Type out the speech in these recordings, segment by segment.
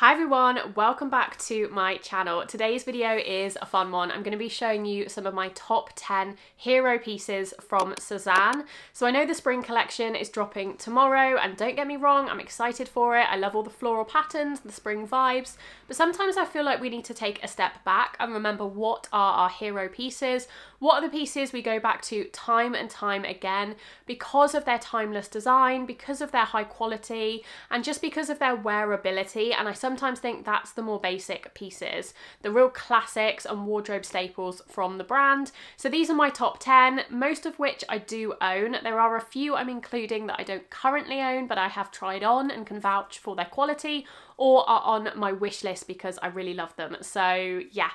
Hi everyone, welcome back to my channel. Today's video is a fun one. I'm going to be showing you some of my top 10 hero pieces from Sézane. So I know the spring collection is dropping tomorrow and don't get me wrong, I'm excited for it. I love all the floral patterns, the spring vibes, but sometimes I feel like we need to take a step back and remember what are our hero pieces, what are the pieces we go back to time and time again because of their timeless design, because of their high quality, and just because of their wearability. And I sometimes think that's the more basic pieces, the real classics and wardrobe staples from the brand. So these are my top 10, most of which I do own. There are a few I'm including that I don't currently own, but I have tried on and can vouch for their quality or are on my wish list because I really love them. So yeah,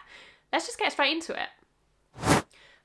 let's just get straight into it.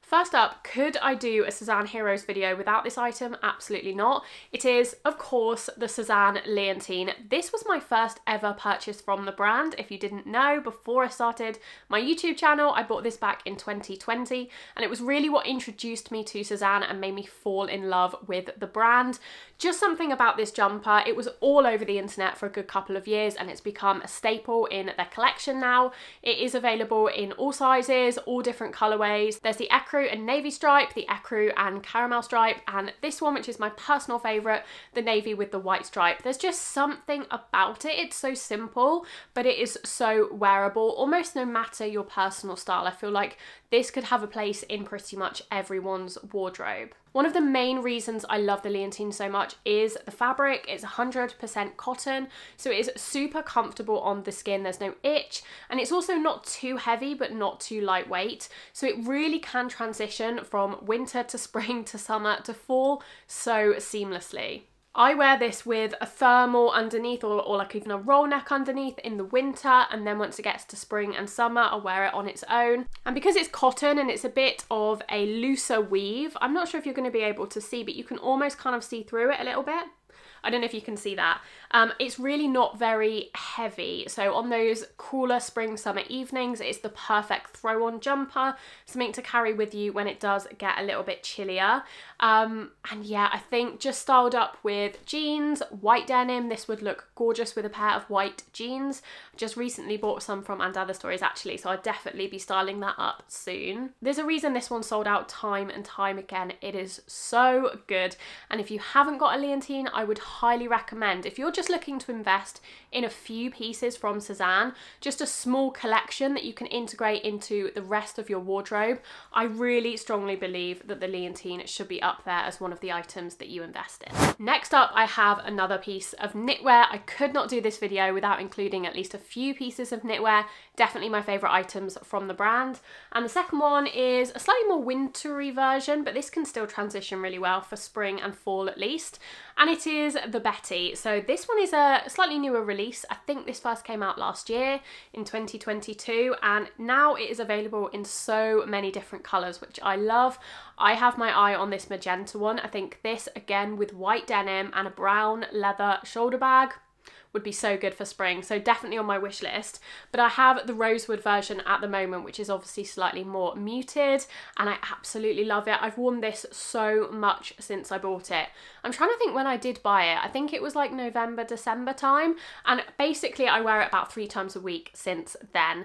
First up, could I do a Sézane Heroes video without this item? Absolutely not. It is, of course, the Sézane Leontine. This was my first ever purchase from the brand. If you didn't know, before I started my YouTube channel, I bought this back in 2020, and it was really what introduced me to Sézane and made me fall in love with the brand. Just something about this jumper, it was all over the internet for a good couple of years, and it's become a staple in their collection now. It is available in all sizes, all different colorways. There's the Ecru and navy stripe, the ecru and caramel stripe, and this one, which is my personal favourite, the navy with the white stripe. There's just something about it. It's so simple, but it is so wearable, almost no matter your personal style. I feel like this could have a place in pretty much everyone's wardrobe. One of the main reasons I love the Leontine so much is the fabric. It's 100% cotton, so it is super comfortable on the skin. There's no itch, and it's also not too heavy, but not too lightweight. So it really can transition from winter to spring to summer to fall so seamlessly. I wear this with a thermal underneath or, or like even a roll neck underneath in the winter and then once it gets to spring and summer I'll wear it on its own. And because it's cotton and it's a bit of a looser weave, I'm not sure if you're going to be able to see but you can almost kind of see through it a little bit. I don't know if you can see that. Um, it's really not very heavy. So on those cooler spring summer evenings, it's the perfect throw on jumper, something to carry with you when it does get a little bit chillier. Um, and yeah, I think just styled up with jeans, white denim, this would look gorgeous with a pair of white jeans. just recently bought some from And Other Stories actually, so I'll definitely be styling that up soon. There's a reason this one sold out time and time again. It is so good. And if you haven't got a Leontine, I would highly recommend, if you're just looking to invest in a few pieces from Sézane, just a small collection that you can integrate into the rest of your wardrobe, I really strongly believe that the Leontine should be up there as one of the items that you invest in. Next up, I have another piece of knitwear. I could not do this video without including at least a few pieces of knitwear, definitely my favourite items from the brand. And the second one is a slightly more wintry version, but this can still transition really well for spring and fall at least. And it is the Betty. So this one is a slightly newer release. I think this first came out last year in 2022 and now it is available in so many different colours, which I love. I have my eye on this magenta one. I think this again with white denim and a brown leather shoulder bag would be so good for spring. So definitely on my wish list. But I have the rosewood version at the moment, which is obviously slightly more muted and I absolutely love it. I've worn this so much since I bought it. I'm trying to think when I did buy it. I think it was like November, December time. And basically I wear it about three times a week since then.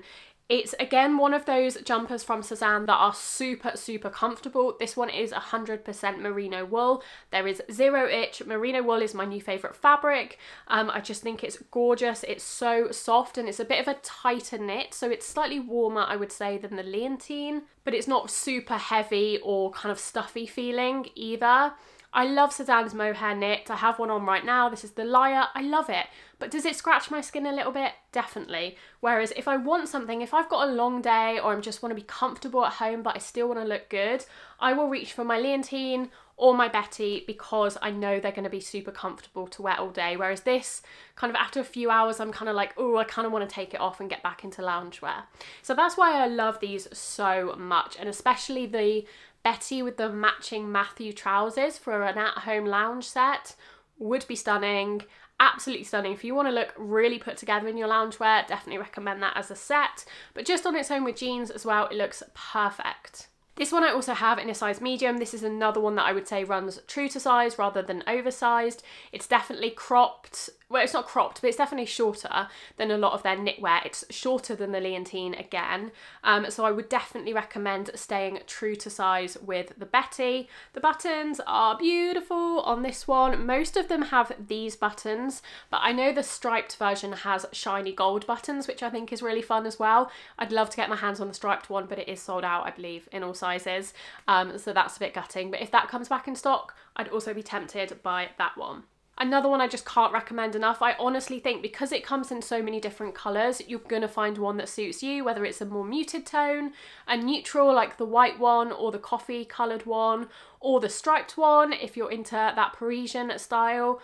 It's again one of those jumpers from Sézane that are super, super comfortable. This one is 100% merino wool. There is zero itch. Merino wool is my new favourite fabric. Um, I just think it's gorgeous. It's so soft and it's a bit of a tighter knit. So it's slightly warmer, I would say, than the Leontine, but it's not super heavy or kind of stuffy feeling either. I love Sezane's mohair knit. I have one on right now. This is the Liar. I love it. But does it scratch my skin a little bit? Definitely. Whereas if I want something, if I've got a long day or I just want to be comfortable at home but I still want to look good, I will reach for my Leontine or my Betty because I know they're going to be super comfortable to wear all day. Whereas this, kind of after a few hours, I'm kind of like, oh, I kind of want to take it off and get back into loungewear. So that's why I love these so much. And especially the Betty with the matching Matthew trousers for an at-home lounge set would be stunning. Absolutely stunning. If you want to look really put together in your loungewear, definitely recommend that as a set. But just on its own with jeans as well, it looks perfect. This one I also have in a size medium. This is another one that I would say runs true to size rather than oversized. It's definitely cropped well, it's not cropped, but it's definitely shorter than a lot of their knitwear. It's shorter than the Leontine again. Um, so I would definitely recommend staying true to size with the Betty. The buttons are beautiful on this one. Most of them have these buttons, but I know the striped version has shiny gold buttons, which I think is really fun as well. I'd love to get my hands on the striped one, but it is sold out, I believe, in all sizes. Um, so that's a bit gutting. But if that comes back in stock, I'd also be tempted by that one. Another one I just can't recommend enough. I honestly think because it comes in so many different colours, you're going to find one that suits you, whether it's a more muted tone, a neutral like the white one, or the coffee coloured one, or the striped one if you're into that Parisian style.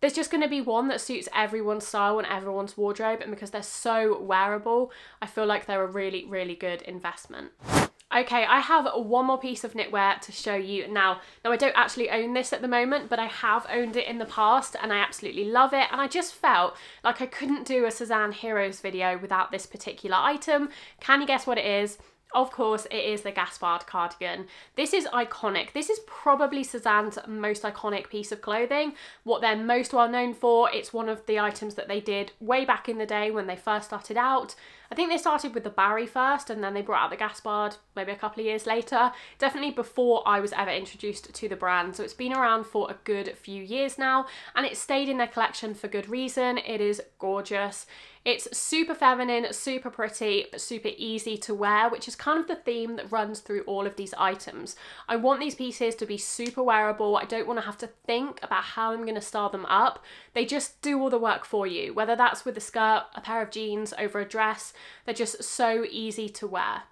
There's just going to be one that suits everyone's style and everyone's wardrobe, and because they're so wearable, I feel like they're a really, really good investment. Okay, I have one more piece of knitwear to show you now. Now I don't actually own this at the moment, but I have owned it in the past and I absolutely love it. And I just felt like I couldn't do a Sézane Heroes video without this particular item. Can you guess what it is? Of course, it is the Gaspard cardigan. This is iconic. This is probably Sézane's most iconic piece of clothing. What they're most well known for, it's one of the items that they did way back in the day when they first started out. I think they started with the Barry first and then they brought out the Gaspard maybe a couple of years later. Definitely before I was ever introduced to the brand. So it's been around for a good few years now and it stayed in their collection for good reason. It is gorgeous. It's super feminine, super pretty, but super easy to wear, which is kind of the theme that runs through all of these items. I want these pieces to be super wearable. I don't want to have to think about how I'm going to style them up. They just do all the work for you, whether that's with a skirt, a pair of jeans over a dress. They're just so easy to wear.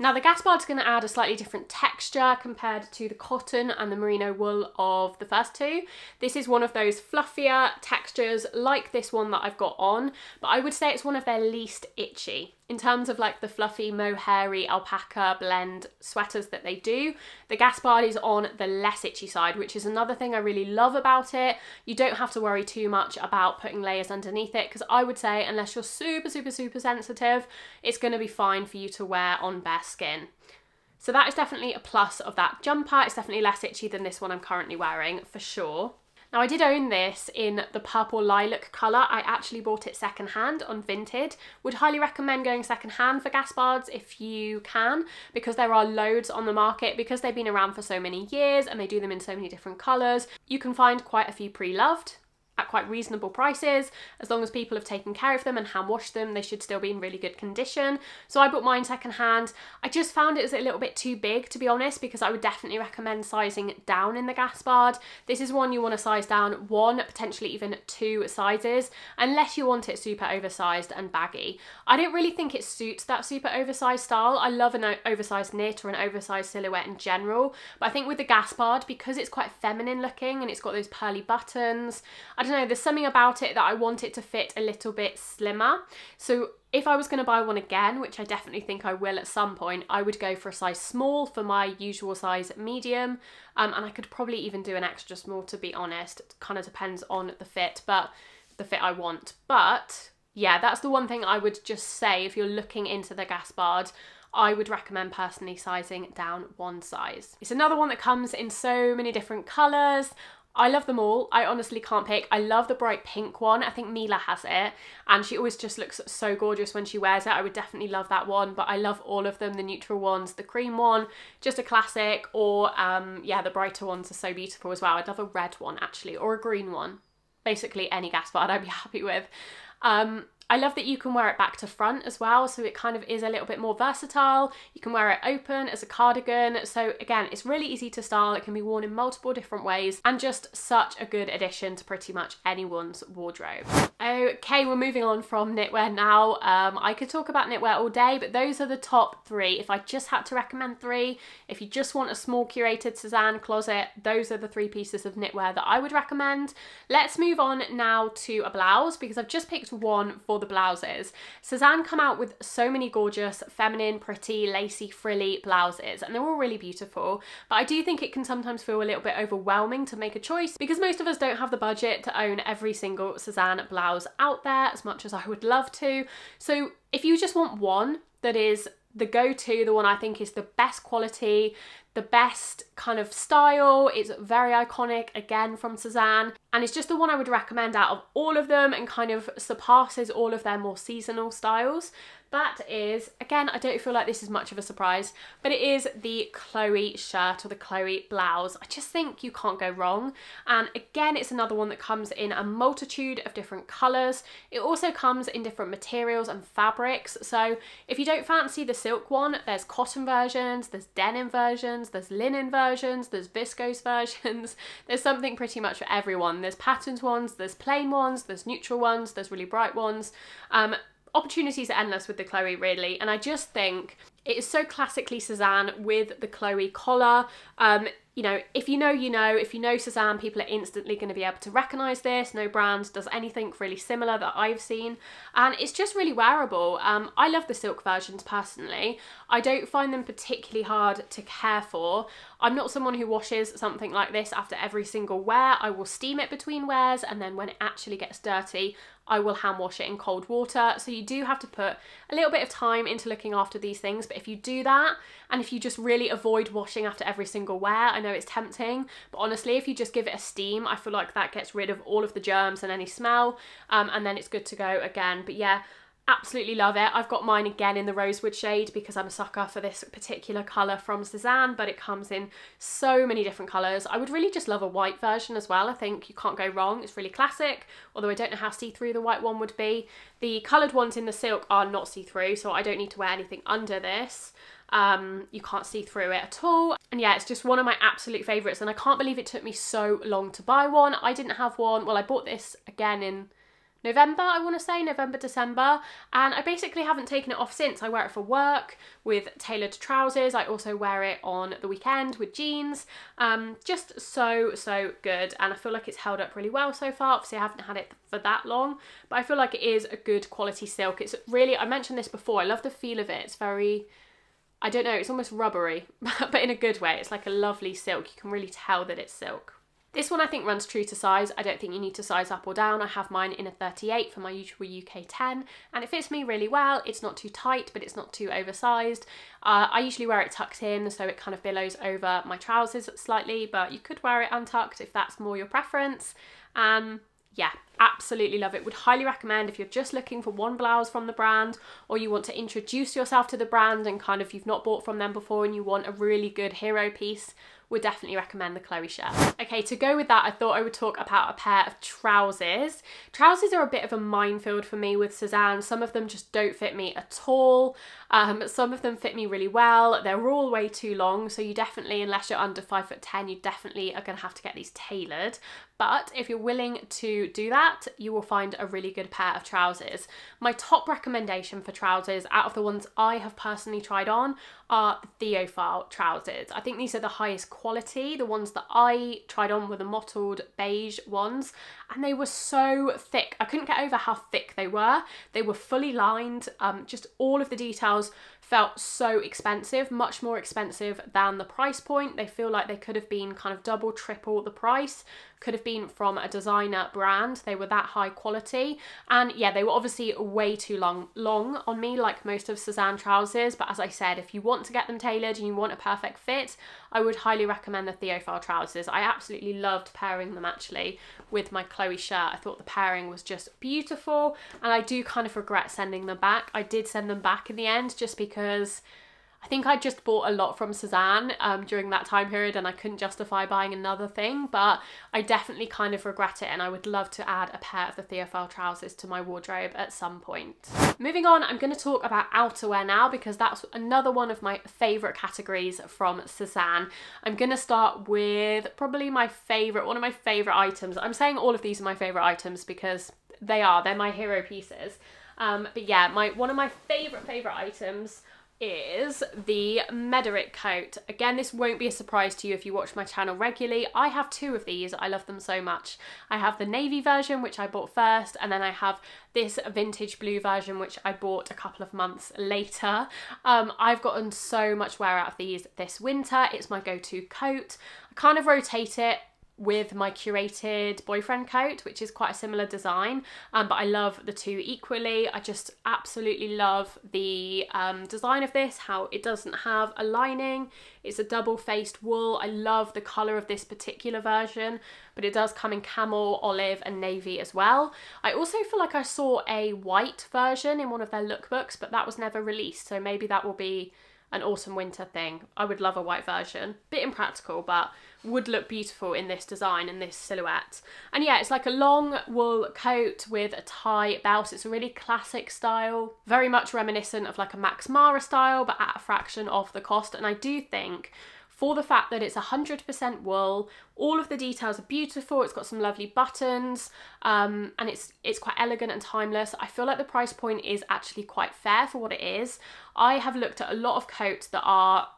Now the Gaspard's going to add a slightly different texture compared to the cotton and the merino wool of the first two. This is one of those fluffier textures like this one that I've got on, but I would say it's one of their least itchy. In terms of like the fluffy mohairy alpaca blend sweaters that they do, the Gaspard is on the less itchy side, which is another thing I really love about it. You don't have to worry too much about putting layers underneath it because I would say unless you're super, super, super sensitive, it's going to be fine for you to wear on bare skin. So that is definitely a plus of that jumper. It's definitely less itchy than this one I'm currently wearing for sure. Now I did own this in the purple lilac colour. I actually bought it secondhand on Vinted. Would highly recommend going secondhand for Gaspards if you can because there are loads on the market because they've been around for so many years and they do them in so many different colours. You can find quite a few pre-loved at quite reasonable prices. As long as people have taken care of them and hand washed them, they should still be in really good condition. So I bought mine secondhand. I just found it was a little bit too big, to be honest, because I would definitely recommend sizing down in the Gaspard. This is one you want to size down one, potentially even two sizes, unless you want it super oversized and baggy. I don't really think it suits that super oversized style. I love an oversized knit or an oversized silhouette in general, but I think with the Gaspard, because it's quite feminine looking and it's got those pearly buttons, I don't know, there's something about it that I want it to fit a little bit slimmer. So if I was going to buy one again, which I definitely think I will at some point, I would go for a size small for my usual size medium. Um, and I could probably even do an extra small to be honest. It kind of depends on the fit, but the fit I want. But yeah, that's the one thing I would just say if you're looking into the Gaspard. I would recommend personally sizing down one size. It's another one that comes in so many different colours. I love them all. I honestly can't pick. I love the bright pink one. I think Mila has it and she always just looks so gorgeous when she wears it. I would definitely love that one, but I love all of them. The neutral ones, the cream one, just a classic, or um, yeah, the brighter ones are so beautiful as well. I'd love a red one actually, or a green one. Basically any Gaspard I'd be happy with. Um, I love that you can wear it back to front as well, so it kind of is a little bit more versatile. You can wear it open as a cardigan, so again, it's really easy to style. It can be worn in multiple different ways and just such a good addition to pretty much anyone's wardrobe. Okay, we're moving on from knitwear now. Um, I could talk about knitwear all day, but those are the top three. If I just had to recommend three, if you just want a small curated Sézane closet, those are the three pieces of knitwear that I would recommend. Let's move on now to a blouse because I've just picked one for the blouses. Sezane come out with so many gorgeous, feminine, pretty, lacy, frilly blouses, and they're all really beautiful. But I do think it can sometimes feel a little bit overwhelming to make a choice because most of us don't have the budget to own every single Sezane blouse out there as much as I would love to. So if you just want one that is the go-to, the one I think is the best quality, the best kind of style. It's very iconic, again from Sézane, and it's just the one I would recommend out of all of them and kind of surpasses all of their more seasonal styles that is, again, I don't feel like this is much of a surprise, but it is the Chloe shirt or the Chloe blouse. I just think you can't go wrong. And again, it's another one that comes in a multitude of different colours. It also comes in different materials and fabrics. So if you don't fancy the silk one, there's cotton versions, there's denim versions, there's linen versions, there's viscose versions. there's something pretty much for everyone. There's patterns ones, there's plain ones, there's neutral ones, there's really bright ones. Um, opportunities are endless with the Chloe really and I just think it is so classically Sézane with the Chloe collar um, you know, if you know, you know. If you know Sézane people are instantly going to be able to recognise this. No brand does anything really similar that I've seen. And it's just really wearable. Um, I love the silk versions personally. I don't find them particularly hard to care for. I'm not someone who washes something like this after every single wear. I will steam it between wears and then when it actually gets dirty, I will hand wash it in cold water. So you do have to put a little bit of time into looking after these things. But if you do that, and if you just really avoid washing after every single wear, I know it's tempting, but honestly, if you just give it a steam, I feel like that gets rid of all of the germs and any smell, um, and then it's good to go again. But yeah, absolutely love it. I've got mine again in the rosewood shade because I'm a sucker for this particular colour from Sézane, but it comes in so many different colours. I would really just love a white version as well. I think you can't go wrong. It's really classic, although I don't know how see-through the white one would be. The coloured ones in the silk are not see-through, so I don't need to wear anything under this. Um, you can't see through it at all. And yeah, it's just one of my absolute favourites. And I can't believe it took me so long to buy one. I didn't have one. Well, I bought this again in November, I want to say, November, December, and I basically haven't taken it off since. I wear it for work with tailored trousers. I also wear it on the weekend with jeans. Um, just so, so good, and I feel like it's held up really well so far. Obviously, I haven't had it for that long, but I feel like it is a good quality silk. It's really, I mentioned this before, I love the feel of it. It's very I don't know, it's almost rubbery, but in a good way. It's like a lovely silk. You can really tell that it's silk. This one I think runs true to size. I don't think you need to size up or down. I have mine in a 38 for my usual UK 10 and it fits me really well. It's not too tight but it's not too oversized. Uh, I usually wear it tucked in so it kind of billows over my trousers slightly but you could wear it untucked if that's more your preference. Um, yeah, absolutely love it. Would highly recommend if you're just looking for one blouse from the brand or you want to introduce yourself to the brand and kind of you've not bought from them before and you want a really good hero piece would definitely recommend the Chloe shirt. Okay, to go with that, I thought I would talk about a pair of trousers. Trousers are a bit of a minefield for me with Sézane. Some of them just don't fit me at all. Um, some of them fit me really well. They're all way too long, so you definitely, unless you're under five foot 10, you definitely are gonna have to get these tailored. But if you're willing to do that, you will find a really good pair of trousers. My top recommendation for trousers out of the ones I have personally tried on are the Theophile trousers. I think these are the highest quality. The ones that I tried on were the mottled beige ones and they were so thick. I couldn't get over how thick they were. They were fully lined, um, just all of the details felt so expensive, much more expensive than the price point. They feel like they could have been kind of double, triple the price, could have been from a designer brand. They were that high quality. And yeah, they were obviously way too long, long on me, like most of Sézane trousers. But as I said, if you want to get them tailored and you want a perfect fit, I would highly recommend the Theophile trousers. I absolutely loved pairing them actually with my Chloe shirt. I thought the pairing was just beautiful and I do kind of regret sending them back. I did send them back in the end just because I think I just bought a lot from Sézane um, during that time period and I couldn't justify buying another thing, but I definitely kind of regret it and I would love to add a pair of the Theophile trousers to my wardrobe at some point. Moving on, I'm going to talk about outerwear now because that's another one of my favourite categories from Sézane. I'm going to start with probably my favourite, one of my favourite items. I'm saying all of these are my favourite items because they are, they're my hero pieces. Um, but yeah, my one of my favourite, favourite items is the Mederick coat. Again, this won't be a surprise to you if you watch my channel regularly. I have two of these. I love them so much. I have the navy version, which I bought first, and then I have this vintage blue version, which I bought a couple of months later. Um, I've gotten so much wear out of these this winter. It's my go-to coat. I kind of rotate it with my curated boyfriend coat, which is quite a similar design, um, but I love the two equally. I just absolutely love the um, design of this, how it doesn't have a lining. It's a double-faced wool. I love the colour of this particular version, but it does come in camel, olive and navy as well. I also feel like I saw a white version in one of their lookbooks, but that was never released, so maybe that will be an autumn winter thing. I would love a white version. Bit impractical, but would look beautiful in this design and this silhouette. And yeah, it's like a long wool coat with a tie belt. It's a really classic style, very much reminiscent of like a Max Mara style, but at a fraction of the cost. And I do think for the fact that it's 100% wool. All of the details are beautiful. It's got some lovely buttons um, and it's it's quite elegant and timeless. I feel like the price point is actually quite fair for what it is. I have looked at a lot of coats that are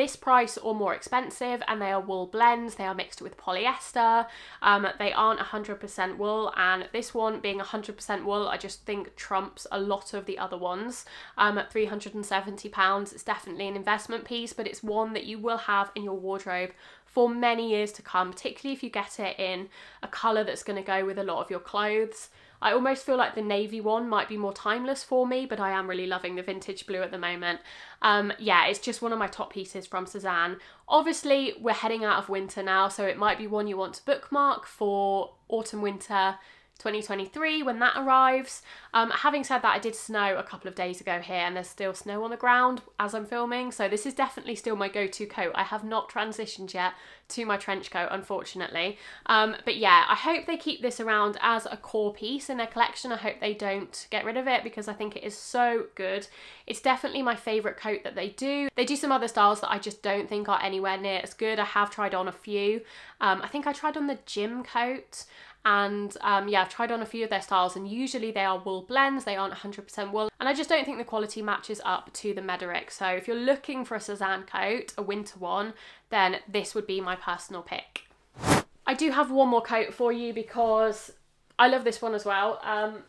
this price or more expensive and they are wool blends they are mixed with polyester. Um, they aren't 100% wool and this one being 100% wool I just think trumps a lot of the other ones. Um, at 370 pounds it's definitely an investment piece but it's one that you will have in your wardrobe for many years to come particularly if you get it in a colour that's going to go with a lot of your clothes I almost feel like the navy one might be more timeless for me, but I am really loving the vintage blue at the moment. Um, yeah, it's just one of my top pieces from Sézane. Obviously, we're heading out of winter now, so it might be one you want to bookmark for autumn, winter, 2023 when that arrives. Um, having said that, I did snow a couple of days ago here and there's still snow on the ground as I'm filming, so this is definitely still my go-to coat. I have not transitioned yet to my trench coat, unfortunately. Um, but yeah, I hope they keep this around as a core piece in their collection. I hope they don't get rid of it because I think it is so good. It's definitely my favourite coat that they do. They do some other styles that I just don't think are anywhere near as good. I have tried on a few. Um, I think I tried on the gym coat and um, yeah, I've tried on a few of their styles and usually they are wool blends, they aren't 100% wool. And I just don't think the quality matches up to the Mederick. So if you're looking for a Sezane coat, a winter one, then this would be my personal pick. I do have one more coat for you because I love this one as well. Um,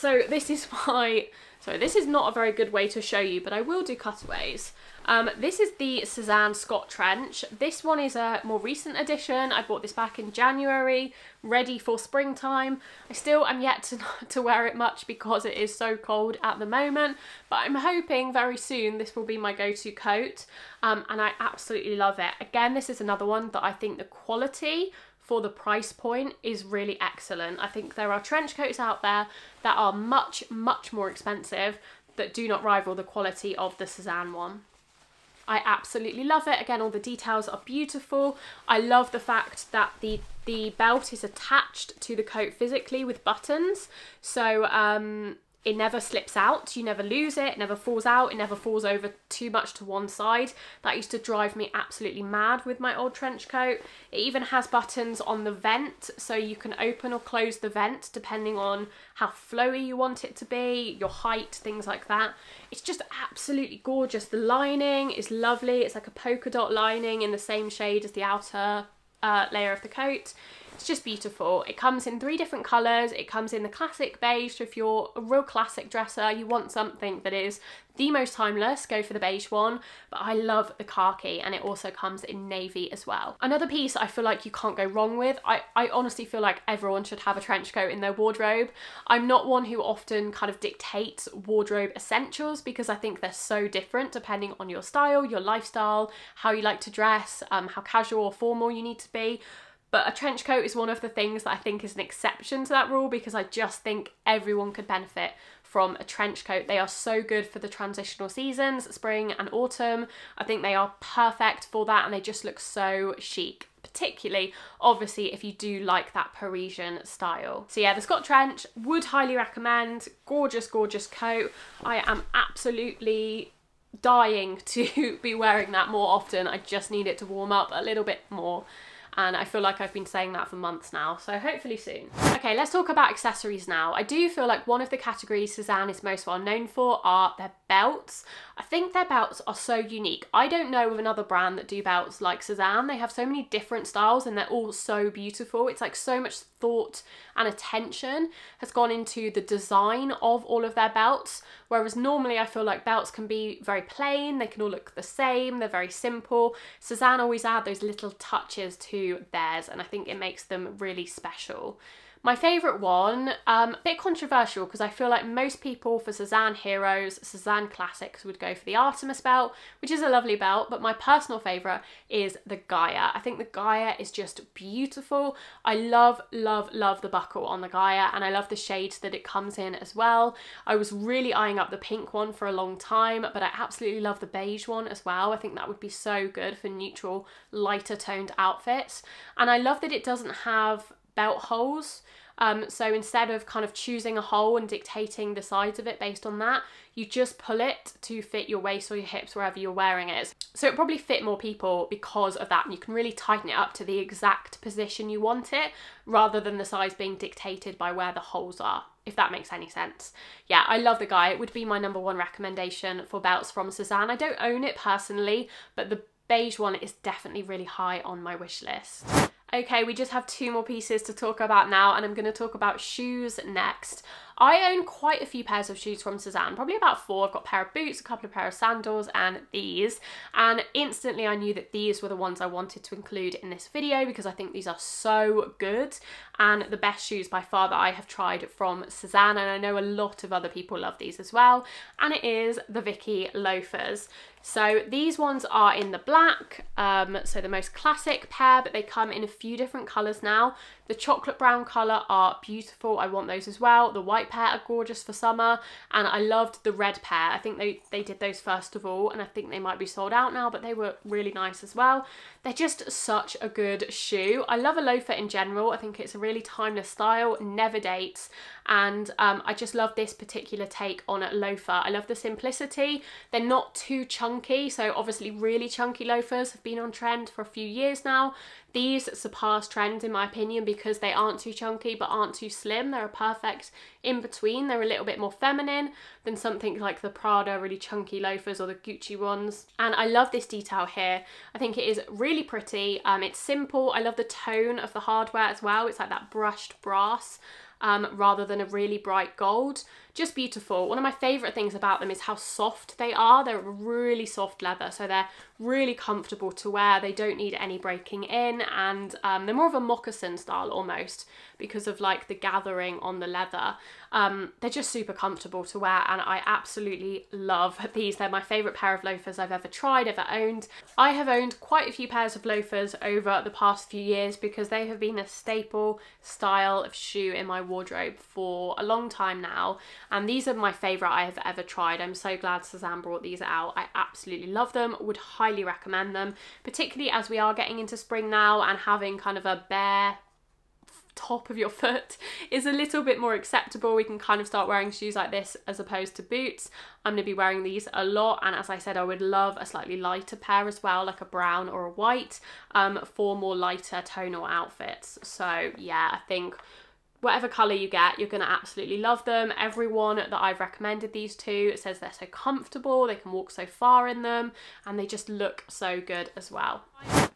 so this is my, sorry, this is not a very good way to show you, but I will do cutaways. Um, this is the Sézane Scott Trench. This one is a more recent addition. I bought this back in January, ready for springtime. I still am yet to, to wear it much because it is so cold at the moment, but I'm hoping very soon this will be my go-to coat um, and I absolutely love it. Again, this is another one that I think the quality for the price point is really excellent. I think there are trench coats out there that are much, much more expensive that do not rival the quality of the Sezane one. I absolutely love it. Again, all the details are beautiful. I love the fact that the the belt is attached to the coat physically with buttons. So um, it never slips out, you never lose it, it never falls out, it never falls over too much to one side. That used to drive me absolutely mad with my old trench coat. It even has buttons on the vent, so you can open or close the vent depending on how flowy you want it to be, your height, things like that. It's just absolutely gorgeous. The lining is lovely, it's like a polka dot lining in the same shade as the outer uh, layer of the coat. It's just beautiful. It comes in three different colours. It comes in the classic beige, so if you're a real classic dresser, you want something that is the most timeless, go for the beige one, but I love the khaki and it also comes in navy as well. Another piece I feel like you can't go wrong with, I, I honestly feel like everyone should have a trench coat in their wardrobe. I'm not one who often kind of dictates wardrobe essentials because I think they're so different depending on your style, your lifestyle, how you like to dress, um, how casual or formal you need to be. But a trench coat is one of the things that I think is an exception to that rule because I just think everyone could benefit from a trench coat. They are so good for the transitional seasons, spring and autumn. I think they are perfect for that and they just look so chic particularly obviously if you do like that Parisian style. So yeah, the Scott Trench would highly recommend. Gorgeous, gorgeous coat. I am absolutely dying to be wearing that more often. I just need it to warm up a little bit more. And I feel like I've been saying that for months now, so hopefully soon. Okay, let's talk about accessories now. I do feel like one of the categories Sézane is most well known for are their belts. I think their belts are so unique. I don't know of another brand that do belts like Sézane. They have so many different styles and they're all so beautiful. It's like so much thought and attention has gone into the design of all of their belts. Whereas normally I feel like belts can be very plain, they can all look the same, they're very simple. Sézane always add those little touches to theirs and I think it makes them really special. My favourite one, um, a bit controversial because I feel like most people for Sézane Heroes, Sézane Classics would go for the Artemis belt, which is a lovely belt, but my personal favourite is the Gaia. I think the Gaia is just beautiful. I love, love, love the buckle on the Gaia and I love the shades that it comes in as well. I was really eyeing up the pink one for a long time, but I absolutely love the beige one as well. I think that would be so good for neutral, lighter toned outfits. And I love that it doesn't have belt holes. Um, so instead of kind of choosing a hole and dictating the size of it based on that, you just pull it to fit your waist or your hips wherever you're wearing it. So it probably fit more people because of that and you can really tighten it up to the exact position you want it rather than the size being dictated by where the holes are if that makes any sense. Yeah, I love the Gaia. It would be my number one recommendation for belts from Sézane. I don't own it personally, but the beige one is definitely really high on my wish list. Okay, we just have two more pieces to talk about now and I'm going to talk about shoes next. I own quite a few pairs of shoes from Sézane, probably about four. I've got a pair of boots, a couple of pair of sandals and these. And instantly I knew that these were the ones I wanted to include in this video because I think these are so good and the best shoes by far that I have tried from Sézane. and I know a lot of other people love these as well. And it is the Vicky loafers. So these ones are in the black, um, so the most classic pair, but they come in a few different colours now. The chocolate brown colour are beautiful, I want those as well. The white pair are gorgeous for summer, and I loved the red pair. I think they, they did those first of all, and I think they might be sold out now, but they were really nice as well. They're just such a good shoe. I love a loafer in general. I think it's a really timeless style, never dates, and um, I just love this particular take on a loafer. I love the simplicity. They're not too chunky, so obviously really chunky loafers have been on trend for a few years now. These surpass trend in my opinion because they aren't too chunky but aren't too slim. They're a perfect in between. They're a little bit more feminine than something like the Prada really chunky loafers or the Gucci ones. And I love this detail here. I think it is really pretty. Um, it's simple. I love the tone of the hardware as well. It's like that brushed brass um, rather than a really bright gold just beautiful. One of my favourite things about them is how soft they are. They're really soft leather, so they're really comfortable to wear. They don't need any breaking in, and um, they're more of a moccasin style almost because of like the gathering on the leather. Um, they're just super comfortable to wear, and I absolutely love these. They're my favourite pair of loafers I've ever tried, ever owned. I have owned quite a few pairs of loafers over the past few years because they have been a staple style of shoe in my wardrobe for a long time now and these are my favourite I have ever tried. I'm so glad Sézane brought these out. I absolutely love them, would highly recommend them, particularly as we are getting into spring now and having kind of a bare top of your foot is a little bit more acceptable. We can kind of start wearing shoes like this as opposed to boots. I'm going to be wearing these a lot and as I said I would love a slightly lighter pair as well like a brown or a white um, for more lighter tonal outfits. So yeah I think whatever colour you get, you're going to absolutely love them. Everyone that I've recommended these to says they're so comfortable, they can walk so far in them, and they just look so good as well.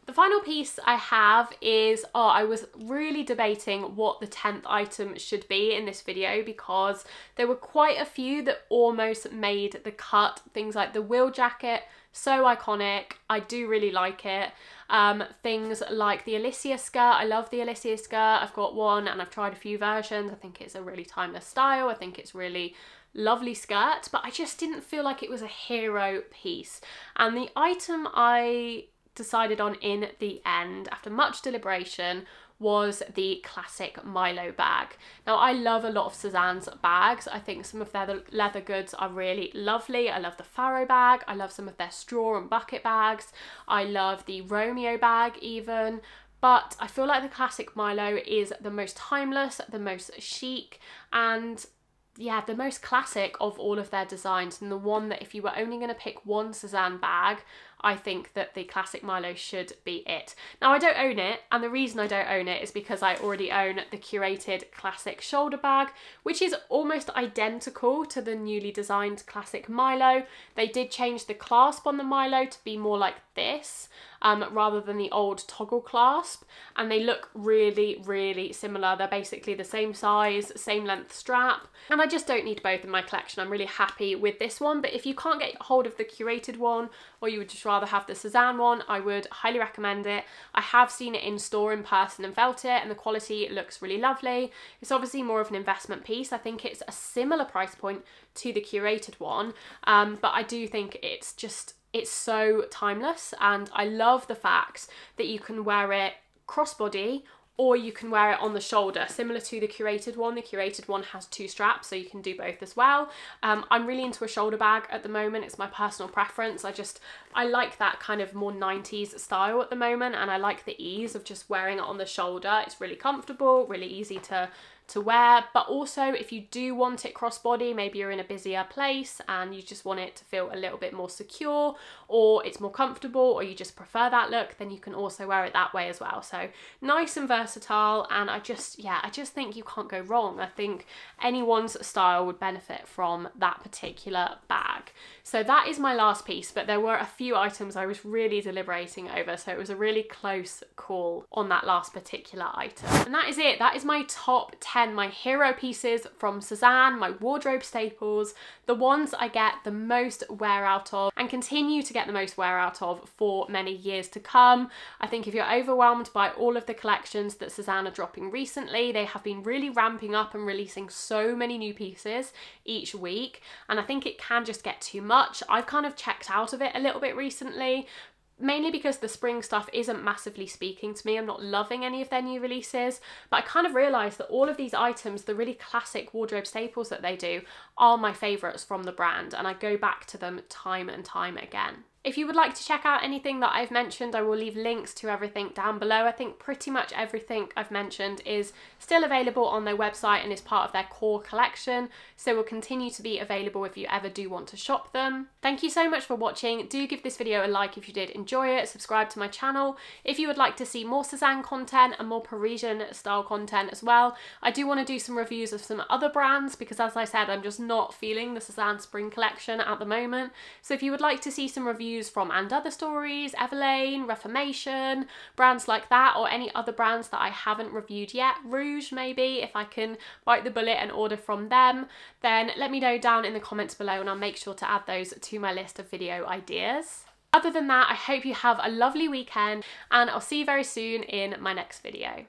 The final piece I have is, oh, I was really debating what the 10th item should be in this video because there were quite a few that almost made the cut. Things like the wheel jacket, so iconic. I do really like it. Um, things like the Alicia skirt. I love the Alicia skirt. I've got one and I've tried a few versions. I think it's a really timeless style. I think it's really lovely skirt, but I just didn't feel like it was a hero piece. And the item I decided on in the end, after much deliberation, was the classic Milo bag. Now I love a lot of Sézane's bags. I think some of their leather goods are really lovely. I love the Faro bag. I love some of their straw and bucket bags. I love the Romeo bag even. But I feel like the classic Milo is the most timeless, the most chic, and yeah, the most classic of all of their designs and the one that if you were only going to pick one Sézane bag, I think that the classic Milo should be it. Now I don't own it and the reason I don't own it is because I already own the curated classic shoulder bag which is almost identical to the newly designed classic Milo. They did change the clasp on the Milo to be more like this um, rather than the old toggle clasp and they look really really similar they're basically the same size same length strap and I just don't need both in my collection I'm really happy with this one but if you can't get hold of the curated one or you would just rather have the Sézane one I would highly recommend it. I have seen it in store in person and felt it and the quality looks really lovely. It's obviously more of an investment piece. I think it's a similar price point to the curated one um, but I do think it's just it's so timeless and I love the fact that you can wear it crossbody or you can wear it on the shoulder, similar to the curated one. The curated one has two straps, so you can do both as well. Um, I'm really into a shoulder bag at the moment. It's my personal preference. I just, I like that kind of more 90s style at the moment, and I like the ease of just wearing it on the shoulder. It's really comfortable, really easy to to wear but also if you do want it crossbody maybe you're in a busier place and you just want it to feel a little bit more secure or it's more comfortable or you just prefer that look then you can also wear it that way as well. So nice and versatile and I just yeah I just think you can't go wrong. I think anyone's style would benefit from that particular bag. So that is my last piece but there were a few items I was really deliberating over so it was a really close call on that last particular item. And that is it. That is my top 10 10 my hero pieces from Sézane, my wardrobe staples, the ones I get the most wear out of and continue to get the most wear out of for many years to come. I think if you're overwhelmed by all of the collections that Sézane are dropping recently, they have been really ramping up and releasing so many new pieces each week and I think it can just get too much. I've kind of checked out of it a little bit recently mainly because the spring stuff isn't massively speaking to me. I'm not loving any of their new releases, but I kind of realised that all of these items, the really classic wardrobe staples that they do, are my favourites from the brand, and I go back to them time and time again. If you would like to check out anything that I've mentioned, I will leave links to everything down below. I think pretty much everything I've mentioned is still available on their website and is part of their core collection, so will continue to be available if you ever do want to shop them. Thank you so much for watching. Do give this video a like if you did enjoy it, subscribe to my channel. If you would like to see more Sézane content and more Parisian style content as well, I do want to do some reviews of some other brands because as I said, I'm just not feeling the Sézane spring collection at the moment. So if you would like to see some reviews reviews from And Other Stories, Everlane, Reformation, brands like that, or any other brands that I haven't reviewed yet, Rouge maybe, if I can bite the bullet and order from them, then let me know down in the comments below and I'll make sure to add those to my list of video ideas. Other than that, I hope you have a lovely weekend and I'll see you very soon in my next video.